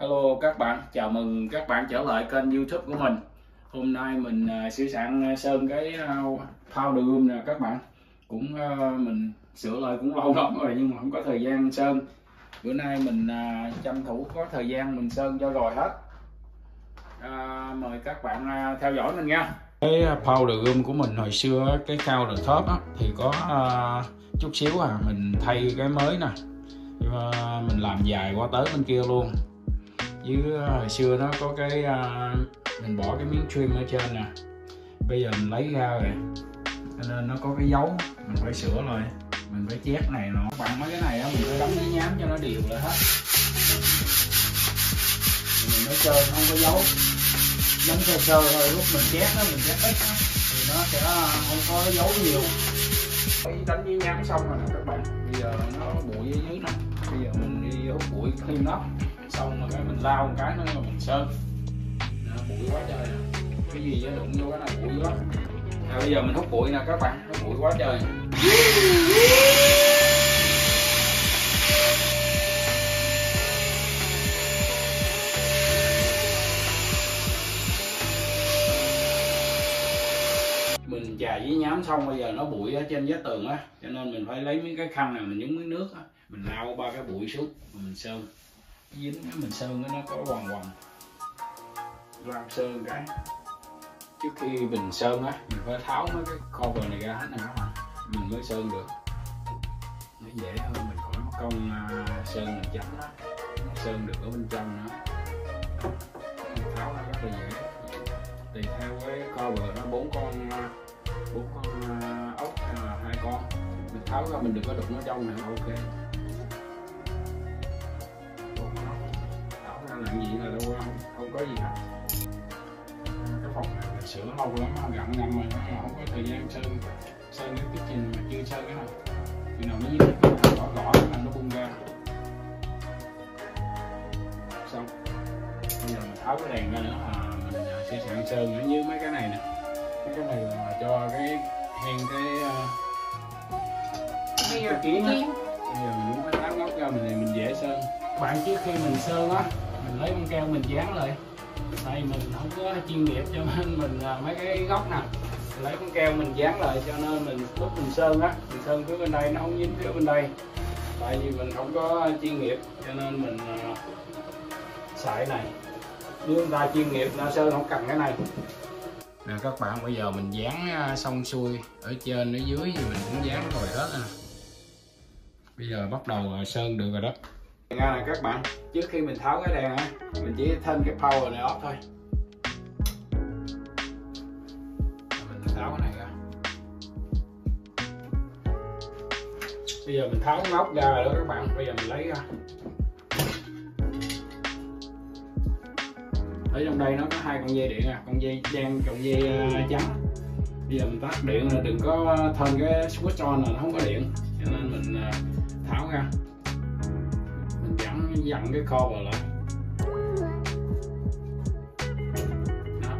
Hello các bạn, chào mừng các bạn trở lại kênh youtube của mình. Hôm nay mình à, sửa sẵn à, sơn cái à, powder room nè các bạn. Cũng mình sửa lại cũng lâu lắm rồi nhưng mà không có thời gian sơn. Bữa nay mình chăm tranh thủ có thời gian mình sơn cho rồi hết. À, Mời các bạn theo dõi mình nha. Cái powder room của mình hồi xưa cái powder top á, thì có uh, chút xíu à Mình thay cái mới nè. Mình làm dài qua tới bên kia luôn chứ hồi xưa nó có cái uh, mình bỏ cái miếng trim ở trên nè. Bây giờ mình lấy ra rồi. Cho nên nó có cái dấu mình phải sửa rồi mình phải chét này nó bằng mấy cái này á mình phải đóng giấy nhám cho nó đều lại hết. Mình nói trơn không có dấu. Đánh sơ sơ thôi lúc mình chét nó mình chét ít á thì nó sẽ à, không có dấu nhiều. Đánh giấy nhám xong rồi nè các bạn. Bây giờ nó bụi dưới dưới nè bây giờ mình đi hút bụi thêm nó xong rồi cái mình lao một cái nữa mà mình sơn. Nè, bụi quá trời cái gì nó đụng vô cái này bụi quá. À, bây giờ mình hút bụi nè các bạn. Hút bụi quá trời. Mình chà với nhám xong bây giờ nó bụi ở trên vách tường á. Cho nên mình phải lấy mấy cái khăn này mình nhúng miếng nước á. Mình lau ba cái bụi xuống mình sơn dính cái mình sơn nó có hoàng hoàng loa sơn cái. Trước khi mình sơn á, mình phải tháo mấy cái cover này ra hết nè, các bạn. Mình mới sơn được. Nó dễ hơn mình khỏi mất công à, sơn mình chấm đó sơn được ở bên trong nữa. Mình tháo ra rất là dễ. Tùy theo cái cover nó bốn con à, bốn con à, ốc hay là hai con. Mình tháo ra mình đừng có đụng nó trong này ok. Làm gì là đâu không, không có gì hết. Cái phòng này sửa lâu lắm gần năm rồi mà không có thời gian sơn sơn cái kitchen mà chưa sơn cái nào khi nào nó dính cái gõ gõ là nó bung ra. Xong. Bây giờ mình tháo cái đèn ra nữa là mình sẽ sẵn sơn nữa như mấy cái này nè. Mấy cái này là cho cái hen cái cái, cái kiến á. bây giờ mình muốn cái tán góc ra mình mình dễ sơn. Bạn trước khi mình sơn á mình lấy băng keo mình dán lại. Tại mình không có chuyên nghiệp cho nên mình mấy cái góc nè lấy băng keo mình dán lại cho nên mình lúc mình sơn á. Mình sơn phía bên đây, nó không dính phía bên đây. Tại vì mình không có chuyên nghiệp cho nên mình à, xài này. Nếu người ta chuyên nghiệp nó sơn không cần cái này. Nè, các bạn, bây giờ mình dán à, xong xuôi. Ở trên, ở dưới thì mình cũng dán rồi hết nè bây giờ bắt đầu sơn được rồi đó ra là các bạn, trước khi mình tháo cái đèn á, mình chỉ thân cái power này off thôi. Mình tháo cái này ra. Bây giờ mình tháo cái ngóc ra rồi đó các bạn, bây giờ mình lấy ra. Ở trong đây nó có hai con dây điện à con dây đen con dây à, trắng. Bây giờ mình tắt điện là đừng có thân cái switch on là nó không có điện, cho nên mình à, tháo ra dặn cái cover lại Đó.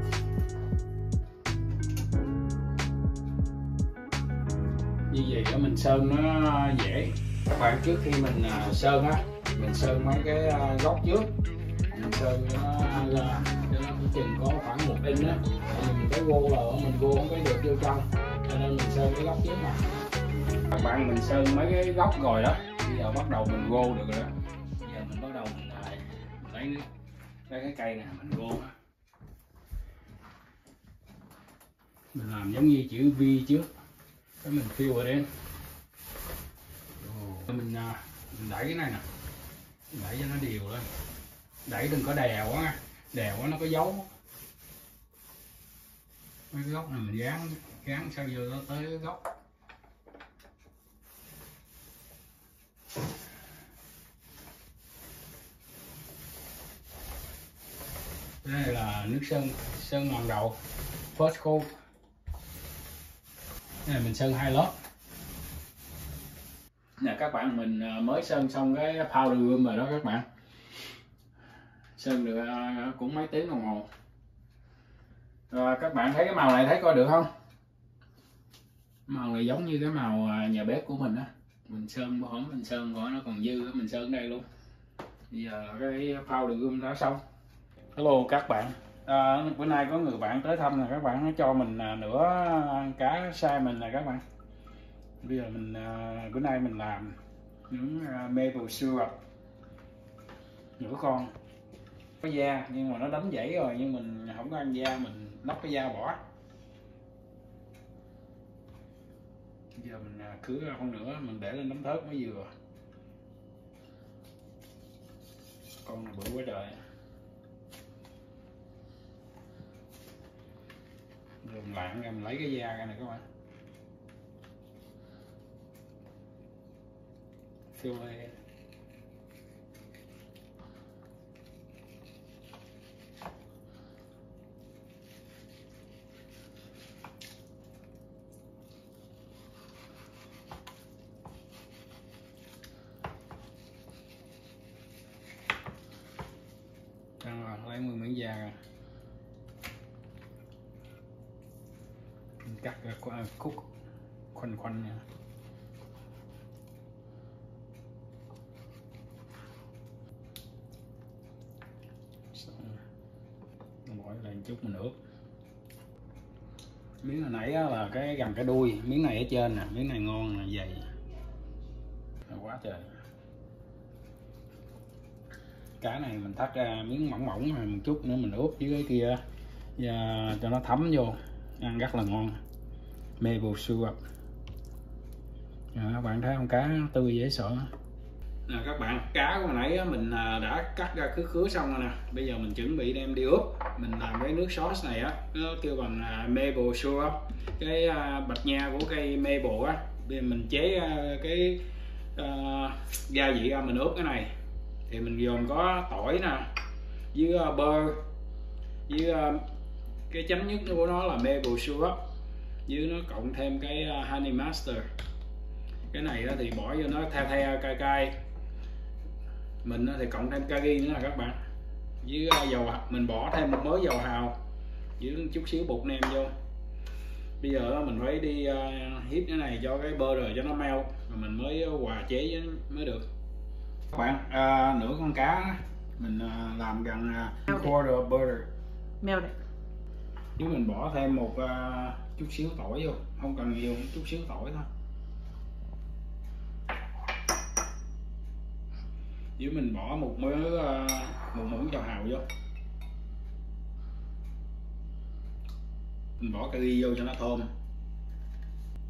như vậy đó mình sơn nó dễ. Các bạn trước khi mình à, sơn á, mình sơn mấy cái à, góc trước. Mình sơn nó là cho nó chừng có khoảng một inch á. Tại mình cái vô là mình vô không có được vô trong. Cho nên mình sơn cái góc trước này. Các bạn mình sơn mấy cái góc rồi đó. Bây giờ bắt đầu mình vô được rồi đó lấy lấy cái cây này mình vô mình làm giống như chữ V trước. Cái mình phiêu ở đây. Mình, à, mình đẩy cái này nè. Đẩy cho nó đều lên. Đẩy đừng có đèo quá đèo quá nó có dấu. Mấy cái góc này mình dán dán sao vô nó tới cái góc. Đây là nước sơn sơn lần đầu first coat đây là mình sơn hai lớp. Nè các bạn, mình à, mới sơn xong cái powder room rồi đó các bạn. Sơn được à, cũng mấy tiếng đồng hồ. Rồi, các bạn thấy cái màu này thấy coi được không? Màu này giống như cái màu à, nhà bếp của mình á. Mình sơn bỏ mình sơn bỏ nó còn dư mình sơn đây luôn. Bây giờ cái phao đường đã xong hello các bạn. À, bữa nay có người bạn tới thăm là các bạn nó cho mình à, nửa cá sai mình nè các bạn. Bây giờ mình à, bữa nay mình làm những à, maple syrup nửa con. Có da nhưng mà nó đánh dãy rồi nhưng mình không có ăn da mình lóc cái da bỏ. Giờ mình à, cứ con nữa mình để lên nấm thớt mới vừa. Con này bự quá trời. Rồi lạng em mình lấy cái da ra này các bạn. Fillet Ăn rồi, lấy 10 miếng da ra. Cắt là ờ, ờ, khúc khoanh khoanh nha Xong. bỏ lên chút mình ướp. Miếng hồi nãy là cái, gần cái đuôi, miếng này ở trên nè, miếng này ngon nè, dày. Quá trời. Cá này mình thắt ra miếng mỏng mỏng rồi một chút nữa mình ướp với cái kia, và cho nó thấm vô, ăn rất là ngon maple syrup à, các bạn thấy không cá tươi dễ sợ. Nè các bạn cá của hồi nãy mình à, đã cắt ra khứ khứa xong rồi nè. Bây giờ mình chuẩn bị đem đi ướp. Mình làm cái nước sauce này á nó kêu bằng à, maple syrup cái à, bạch nha của cây maple á bây giờ mình chế à, cái uh, gia vị ra mình ướp cái này. Thì mình gồm có tỏi nè với bơ với cái chấm nhất của nó là maple syrup với nó cộng thêm cái uh, honey master. Cái này thì bỏ vô nó the the cay cay. Mình thì cộng thêm kari nữa là các bạn. Với uh, dầu mình bỏ thêm một mớ dầu hào. Với chút xíu bột nêm vô. Bây giờ mình phải đi uh, hít cái này cho cái bơ rồi cho nó meo rồi mình mới hòa chế mới được. Các bạn à, nửa con cá mình à, làm gần à, quarter butter. Melt it. chứ mình bỏ thêm một à, chút xíu tỏi vô không cần nhiều chút xíu tỏi thôi chứ mình bỏ một mớ à, một muỗng dầu hào vô mình bỏ cà ri vô cho nó thơm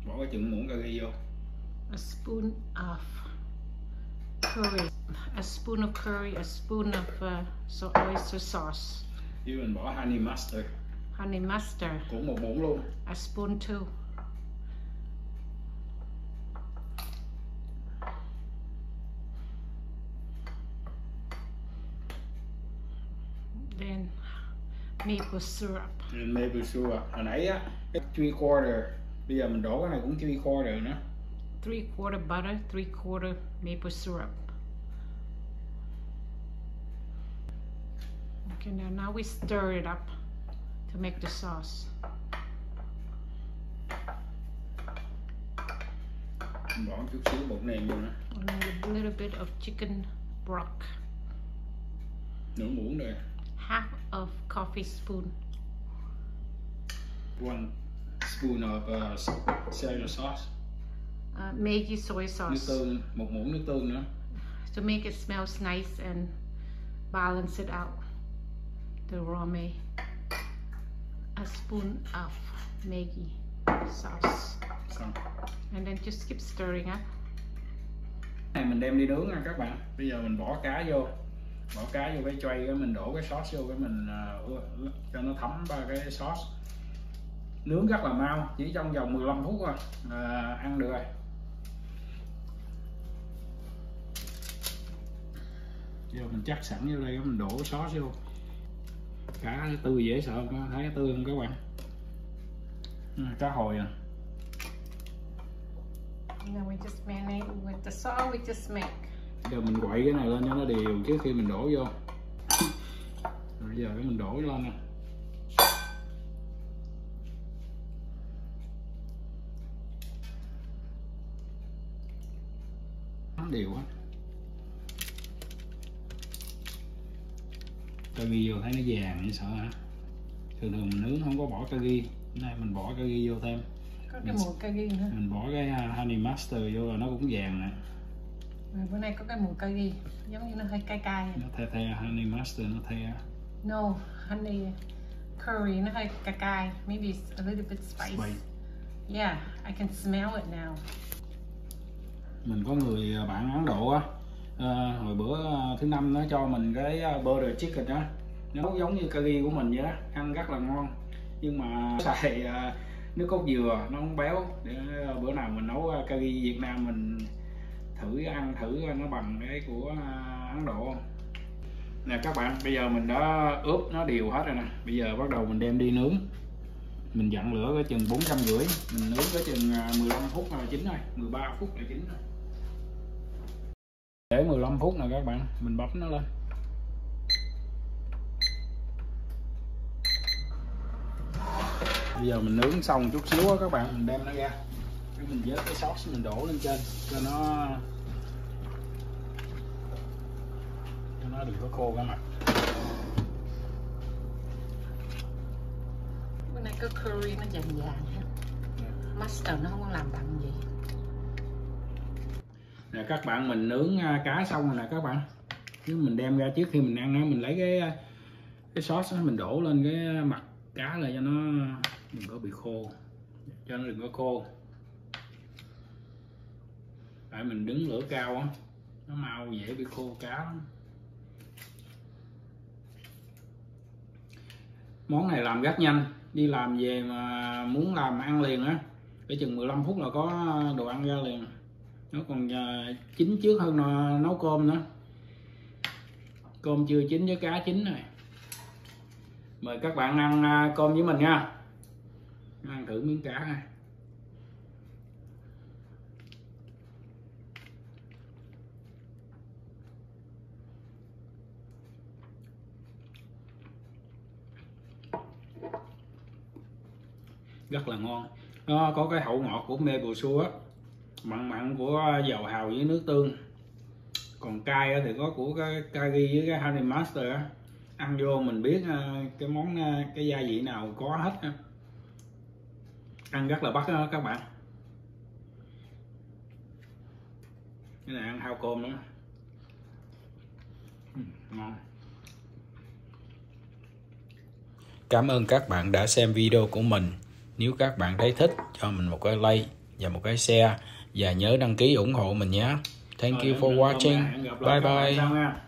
bỏ cái chừng muỗng cà ri vô A spoon of curry. A spoon of curry. A spoon of uh, so oyster sauce. chứ mình bỏ honey mustard Honey mustard. cũng một muỗng luôn A spoon too. Then maple syrup. maple syrup hồi nãy á three quarter bây giờ mình đổ cái này cũng three quarter nữa Three quarter butter. Three quarter maple syrup. Okay, now now we stir it up to make the sauce. bỏ chút xíu bột nêm vô nữa a little bit of chicken broth. nửa muỗng rồi Half of coffee spoon. one spoon of uh, soy sauce Uh, Maggi soy nước sauce tương một muỗng nước tương nữa to make it smells nice and balance it out. The raw may. A spoon of Maggi sauce. xong. And then just keep stirring up. này mình đem đi nướng nha các bạn. Bây giờ mình bỏ cá vô. Bỏ cá vô cái tray cái mình đổ cái sauce vô cái mình uh, cho nó thấm qua cái sauce. Nướng rất là mau chỉ trong vòng 15 phút thôi. Là ăn được rồi. Giờ mình chắc sẵn vô đây mình đổ sauce vô cá tươi dễ sợ không thấy tươi không các bạn Ừ, cá hồi à And then we just marinate with the salt we just make. giờ mình quậy cái này lên cho nó đều trước khi mình đổ vô. Rồi giờ cái mình đổ lên nè. Nó đều hết kagi vô thấy nó vàng như sợ hả? Thường thường mình nướng không có bỏ kagi. Bữa nay mình bỏ kagi vô thêm. Có cái mùi kagi nữa. Mình bỏ cái à, honey mustard vô là nó cũng vàng nè. Rồi bữa nay có cái mùi kagi giống như nó hơi cay cay. Nó the the honey mustard nó the. No honey curry nó hơi cay cay. Maybe it's a little bit spicy. Spice. yeah I can smell it now. Mình có người à, bạn Ấn Độ á à, hồi bữa ờ, thứ năm nó cho mình cái à, butter chicken đó nó giống như curry của mình vậy đó ăn rất là ngon. Nhưng mà xài à, nước cốt dừa nó không béo. Để bữa nào mình nấu curry Việt Nam mình thử ăn thử nó bằng cái của Ấn Độ. Nè các bạn bây giờ mình đã ướp nó đều hết rồi nè. Bây giờ bắt đầu mình đem đi nướng. Mình dặn lửa cái chừng bốn trăm rưỡi. Mình nướng cái chừng 15 phút là chín rồi 13 phút là chín rồi để 15 phút nè các bạn mình bấm nó lên. Bây giờ mình nướng xong chút xíu á các bạn mình đem nó ra. Cái mình vớt cái sauce mình đổ lên trên cho nó cho nó đừng có khô cả mặt. Bữa nay có curry nó vàng vàng ha. Mustard nó không có làm đậm gì là các bạn mình nướng à, cá xong rồi nè, các bạn. Chứ mình đem ra trước khi mình ăn á, mình lấy cái à, cái sốt mình đổ lên cái mặt cá là cho nó, đừng có bị khô. Cho nó đừng có khô. Tại mình đứng lửa cao á, nó mau dễ bị khô cá lắm. Món này làm rất nhanh. Đi làm về mà muốn làm ăn liền á cái chừng 15 phút là có đồ ăn ra liền nó còn à, chín trước hơn nó nấu cơm nữa. Cơm chưa chín với cá chín rồi. Mời các bạn ăn à, cơm với mình nha. Ăn thử miếng cá ha. Rất là ngon. Nó có cái hậu ngọt của maple xua á mặn mặn của dầu hào với nước tương. Còn cay thì có của cái kagi với cái honey master ăn vô mình biết ờ, cái món ờ, cái gia vị nào có hết ăn rất là bắt các bạn. Cái này ăn hao cơm nữa ừ, ngon. Cảm ơn các bạn đã xem video của mình. Nếu các bạn thấy thích, cho mình một cái like và một cái share và nhớ đăng ký ủng hộ mình nhé. Thank you for watching. Bye bye.